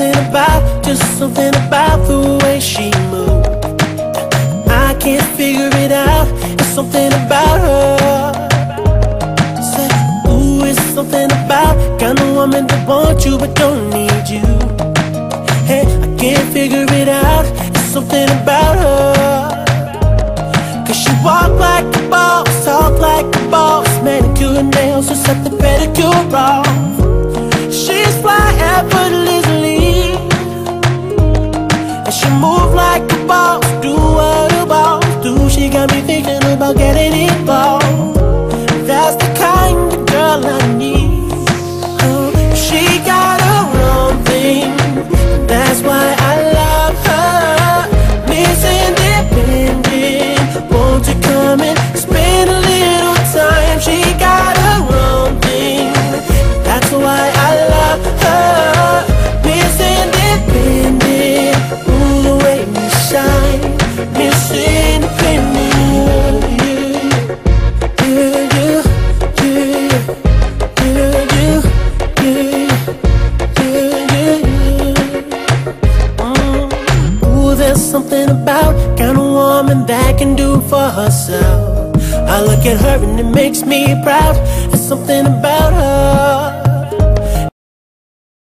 something about, just something about the way she moved. I can't figure it out, it's something about her. Said, ooh, it's something about, kind of woman that wants you but don't need you. Hey, I can't figure it out, it's something about her. Cause she walk like a boss, talk like a boss, manicure and nails, just set the pedicure off. She's fly effortless. Move like a boss, do what a boss do. She got me thinking about getting involved. Something about kind of woman that can do for herself. I look at her and it makes me proud. There's something about.